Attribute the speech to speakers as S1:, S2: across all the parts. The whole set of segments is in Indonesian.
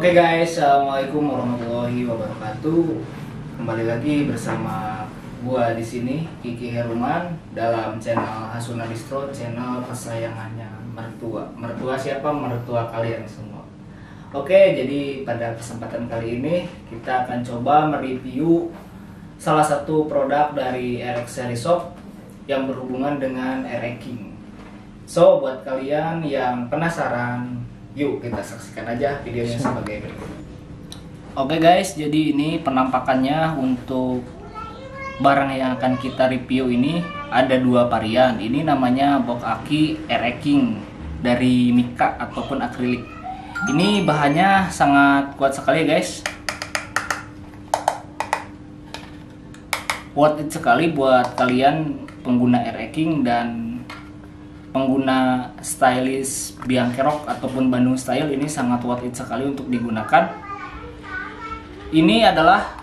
S1: Oke guys, assalamualaikum warahmatullahi wabarakatuh. Kembali lagi bersama gua di sini Kiki Heruman dalam channel Hasuna Distro, channel kesayangannya mertua. Mertua siapa? Mertua kalian semua. Oke, jadi pada kesempatan kali ini kita akan coba mereview salah satu produk dari RX Series Shop yang berhubungan dengan RX King. So, buat kalian yang penasaran, yuk kita saksikan aja videonya sebagai berikut. Oke guys, jadi ini penampakannya untuk barang yang akan kita review ini ada dua varian. Ini namanya box aki RX King dari Mika ataupun akrilik. Ini bahannya sangat kuat sekali guys. Worth it sekali buat kalian pengguna RX King dan pengguna stylish Biankerok ataupun Bandung Style ini sangat worth it sekali untuk digunakan. Ini adalah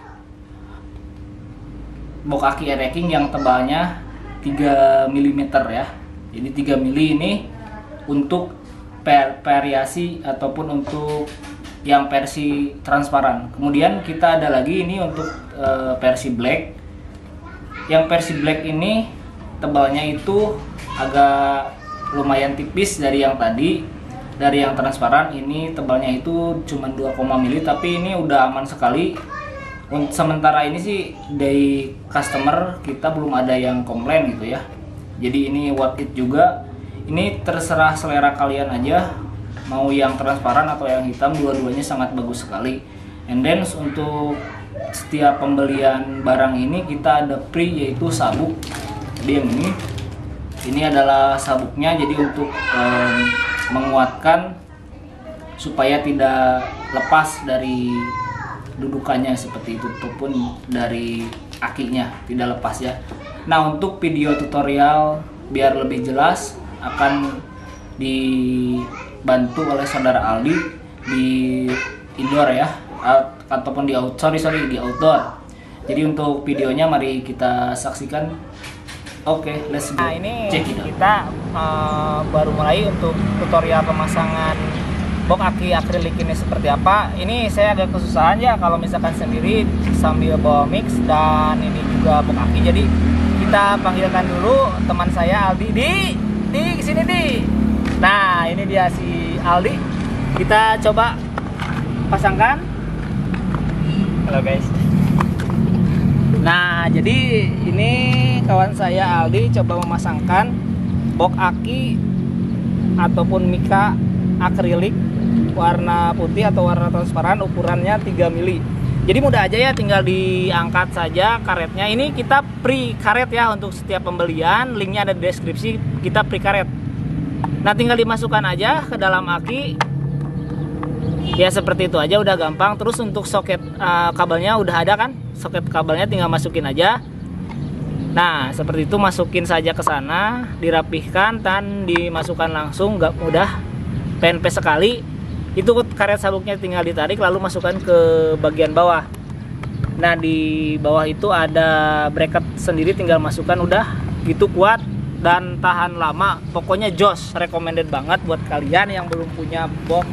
S1: box aki King yang tebalnya 3 mm ya. Jadi 3 mm ini untuk per variasi ataupun untuk yang versi transparan. Kemudian kita ada lagi ini untuk e, versi black. Yang versi black ini tebalnya itu agak lumayan tipis dari yang tadi. Dari yang transparan ini tebalnya itu cuma 2, mili tapi ini udah aman sekali. Untuk sementara ini sih dari customer kita belum ada yang komplain gitu ya. Jadi ini worth it juga. Ini terserah selera kalian aja mau yang transparan atau yang hitam dua-duanya sangat bagus sekali. And then untuk setiap pembelian barang ini kita ada free yaitu sabuk. Jadi yang ini ini adalah sabuknya jadi untuk um, menguatkan supaya tidak lepas dari dudukannya seperti itu ataupun dari akinya tidak lepas ya. Nah untuk video tutorial biar lebih jelas akan dibantu oleh saudara Aldi di indoor ya ataupun di out sorry sorry di outdoor. Jadi untuk videonya mari kita saksikan Oke, okay, let's go.
S2: Nah, ini Check kita uh, baru mulai untuk tutorial pemasangan box aki akrilik ini seperti apa. Ini saya agak kesusahan ya kalau misalkan sendiri sambil bawa mix dan ini juga box aki. Jadi kita panggilkan dulu teman saya Aldi di di sini di. Nah, ini dia si Aldi. Kita coba pasangkan. Halo guys. Nah, jadi ini kawan saya Aldi coba memasangkan box aki ataupun mika akrilik warna putih atau warna transparan ukurannya 3 mili. Jadi mudah aja ya tinggal diangkat saja karetnya. Ini kita pre karet ya untuk setiap pembelian. Linknya ada di deskripsi. Kita pre karet. Nah tinggal dimasukkan aja ke dalam aki ya seperti itu aja udah gampang. Terus untuk soket uh, kabelnya udah ada kan? Soket kabelnya tinggal masukin aja. Nah seperti itu masukin saja ke sana dirapihkan dan dimasukkan langsung nggak mudah. PNP sekali. Itu karet sabuknya tinggal ditarik lalu masukkan ke bagian bawah. Nah di bawah itu ada bracket sendiri tinggal masukkan udah. Gitu kuat dan tahan lama. Pokoknya jos recommended banget buat kalian yang belum punya box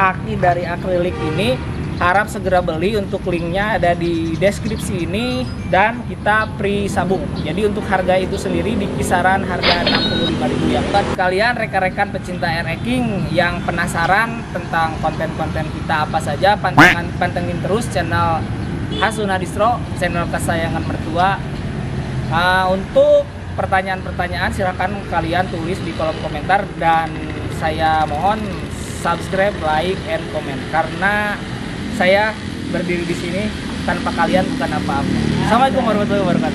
S2: aki dari akrilik ini harap segera beli untuk linknya ada di deskripsi ini dan kita free sabuk jadi untuk harga itu sendiri di kisaran harga 65.000 ya buat kalian rekan-rekan pecinta King yang penasaran tentang konten-konten kita apa saja pantengin, pantengin terus channel Hasuna Distro channel kesayangan mertua. Uh, untuk pertanyaan-pertanyaan silahkan kalian tulis di kolom komentar dan saya mohon subscribe, like, and comment karena saya berdiri di sini tanpa kalian bukan apa-apa. Assalamualaikum warahmatullahi wabarakatuh.